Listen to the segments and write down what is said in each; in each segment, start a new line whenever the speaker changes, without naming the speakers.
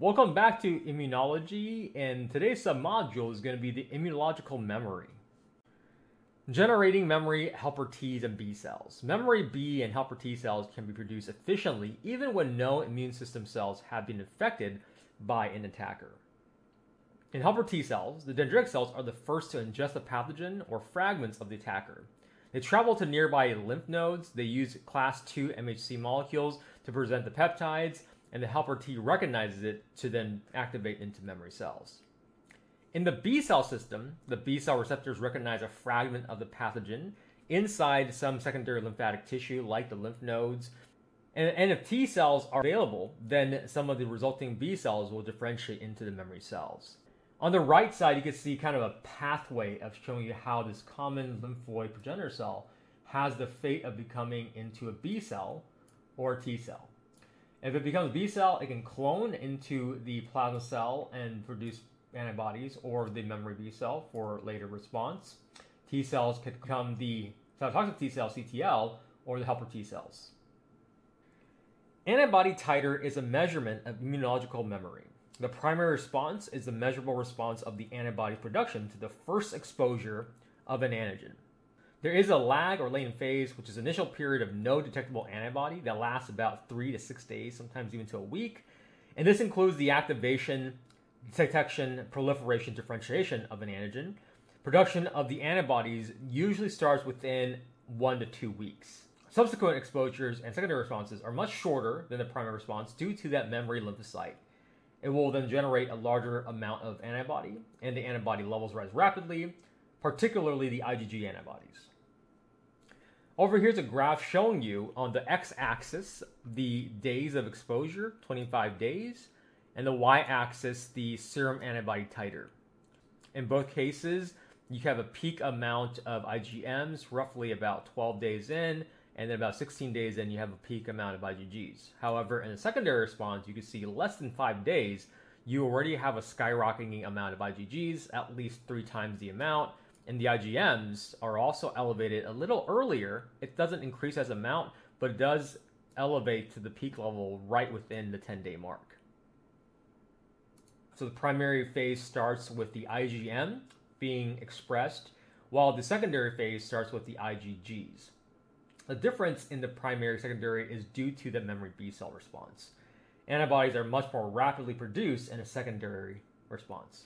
Welcome back to immunology, and today's submodule is going to be the immunological memory. Generating memory helper Ts and B cells. Memory B and helper T cells can be produced efficiently even when no immune system cells have been infected by an attacker. In helper T cells, the dendritic cells are the first to ingest the pathogen or fragments of the attacker. They travel to nearby lymph nodes, they use class 2 MHC molecules to present the peptides, and the helper T recognizes it to then activate into memory cells. In the B cell system, the B cell receptors recognize a fragment of the pathogen inside some secondary lymphatic tissue, like the lymph nodes. And, and if T cells are available, then some of the resulting B cells will differentiate into the memory cells. On the right side, you can see kind of a pathway of showing you how this common lymphoid progenitor cell has the fate of becoming into a B cell or a T cell. If it becomes B cell, it can clone into the plasma cell and produce antibodies or the memory B cell for later response. T cells could become the cytotoxic T cell, CTL, or the helper T cells. Antibody titer is a measurement of immunological memory. The primary response is the measurable response of the antibody production to the first exposure of an antigen. There is a lag or latent phase, which is initial period of no detectable antibody that lasts about three to six days, sometimes even to a week. And this includes the activation detection, proliferation, differentiation of an antigen. Production of the antibodies usually starts within one to two weeks. Subsequent exposures and secondary responses are much shorter than the primary response due to that memory lymphocyte. It will then generate a larger amount of antibody, and the antibody levels rise rapidly, particularly the IgG antibodies. Over here's a graph showing you on the x-axis the days of exposure, 25 days, and the y-axis the serum antibody titer. In both cases, you have a peak amount of IgMs roughly about 12 days in, and then about 16 days in, you have a peak amount of IgGs. However, in a secondary response, you can see less than five days, you already have a skyrocketing amount of IgGs, at least three times the amount, and the IgMs are also elevated a little earlier. It doesn't increase as amount, but it does elevate to the peak level right within the 10 day mark. So the primary phase starts with the IgM being expressed, while the secondary phase starts with the IgGs. The difference in the primary secondary is due to the memory B cell response. Antibodies are much more rapidly produced in a secondary response.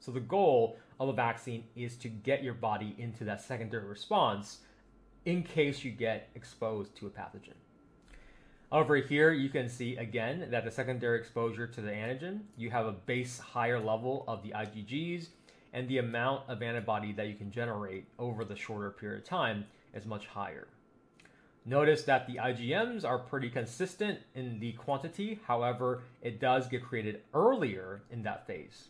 So the goal of a vaccine is to get your body into that secondary response in case you get exposed to a pathogen. Over here, you can see again that the secondary exposure to the antigen, you have a base higher level of the IgGs, and the amount of antibody that you can generate over the shorter period of time is much higher. Notice that the IgMs are pretty consistent in the quantity, however, it does get created earlier in that phase.